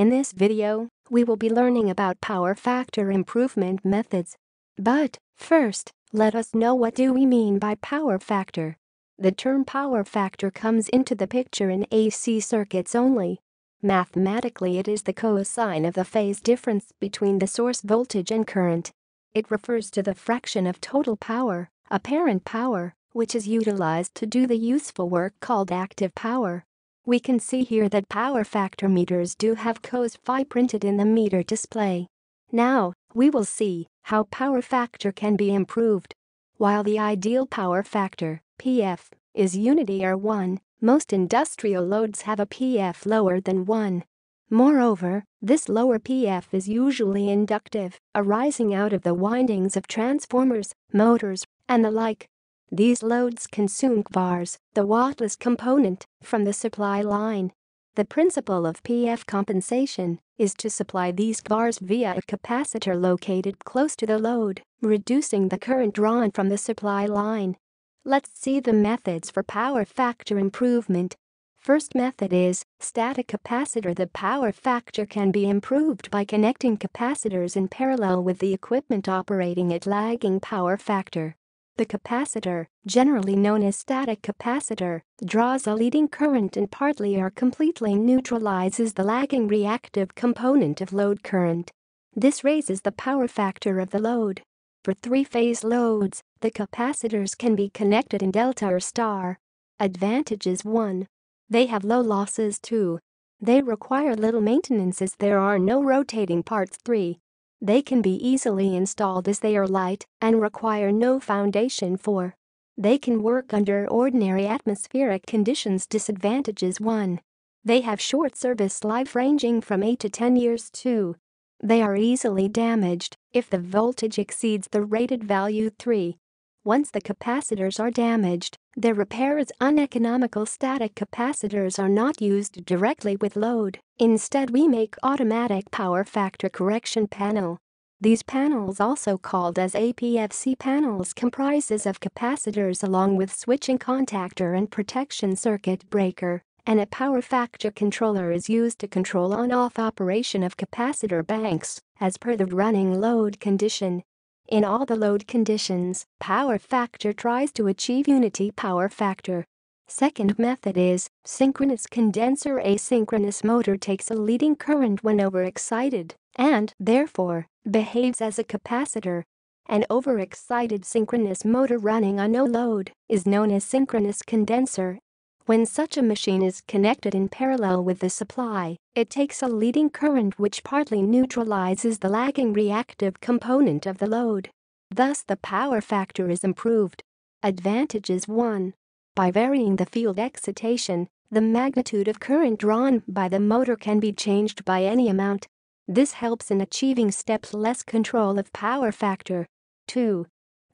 In this video, we will be learning about power factor improvement methods. But, first, let us know what do we mean by power factor. The term power factor comes into the picture in AC circuits only. Mathematically it is the cosine of the phase difference between the source voltage and current. It refers to the fraction of total power, apparent power, which is utilized to do the useful work called active power. We can see here that power factor meters do have cos phi printed in the meter display. Now, we will see how power factor can be improved. While the ideal power factor, PF, is unity or 1, most industrial loads have a PF lower than 1. Moreover, this lower PF is usually inductive, arising out of the windings of transformers, motors, and the like. These loads consume kVARs, the wattless component, from the supply line. The principle of PF compensation is to supply these kVARs via a capacitor located close to the load, reducing the current drawn from the supply line. Let's see the methods for power factor improvement. First method is static capacitor. The power factor can be improved by connecting capacitors in parallel with the equipment operating at lagging power factor. The capacitor, generally known as static capacitor, draws a leading current and partly or completely neutralizes the lagging reactive component of load current. This raises the power factor of the load. For three-phase loads, the capacitors can be connected in delta or star. Advantages 1. They have low losses 2. They require little maintenance as there are no rotating parts 3. They can be easily installed as they are light and require no foundation for. They can work under ordinary atmospheric conditions. Disadvantages 1. They have short service life ranging from 8 to 10 years 2. They are easily damaged if the voltage exceeds the rated value 3. Once the capacitors are damaged, their repair is uneconomical. Static capacitors are not used directly with load. Instead we make automatic power factor correction panel. These panels also called as APFC panels comprises of capacitors along with switching contactor and protection circuit breaker and a power factor controller is used to control on-off operation of capacitor banks as per the running load condition. In all the load conditions, power factor tries to achieve unity power factor Second method is synchronous condenser a synchronous motor takes a leading current when overexcited and, therefore, behaves as a capacitor. An overexcited synchronous motor running on no load is known as synchronous condenser. When such a machine is connected in parallel with the supply, it takes a leading current which partly neutralizes the lagging reactive component of the load. Thus the power factor is improved. Advantages 1. By varying the field excitation, the magnitude of current drawn by the motor can be changed by any amount. This helps in achieving steps less control of power factor. 2.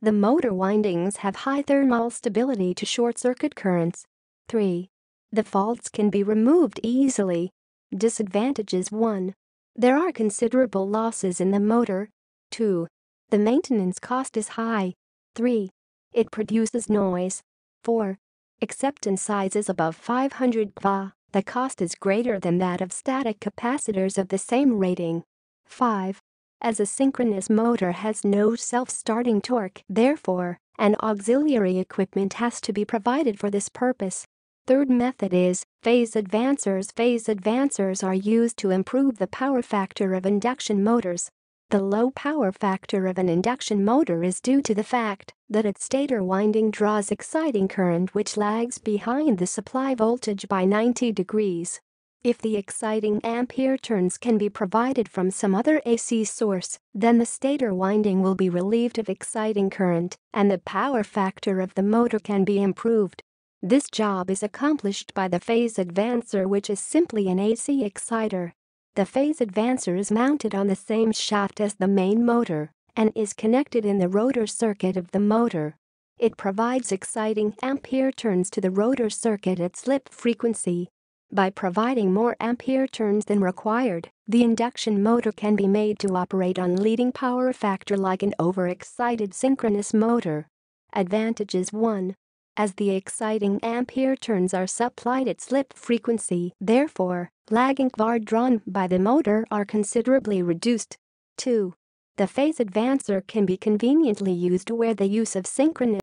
The motor windings have high thermal stability to short-circuit currents. 3. The faults can be removed easily. Disadvantages 1. There are considerable losses in the motor. 2. The maintenance cost is high. 3. It produces noise. 4. Except in sizes above 500 kVA, the cost is greater than that of static capacitors of the same rating. 5. As a synchronous motor has no self-starting torque, therefore, an auxiliary equipment has to be provided for this purpose. Third method is phase advancers. Phase advancers are used to improve the power factor of induction motors. The low power factor of an induction motor is due to the fact that its stator winding draws exciting current which lags behind the supply voltage by 90 degrees. If the exciting ampere turns can be provided from some other AC source, then the stator winding will be relieved of exciting current and the power factor of the motor can be improved. This job is accomplished by the phase advancer which is simply an AC exciter the phase advancer is mounted on the same shaft as the main motor and is connected in the rotor circuit of the motor. It provides exciting ampere turns to the rotor circuit at slip frequency. By providing more ampere turns than required, the induction motor can be made to operate on leading power factor like an overexcited synchronous motor. Advantages 1. As the exciting ampere turns are supplied at slip frequency. Therefore, lagging var drawn by the motor are considerably reduced. 2. The phase advancer can be conveniently used where the use of synchronous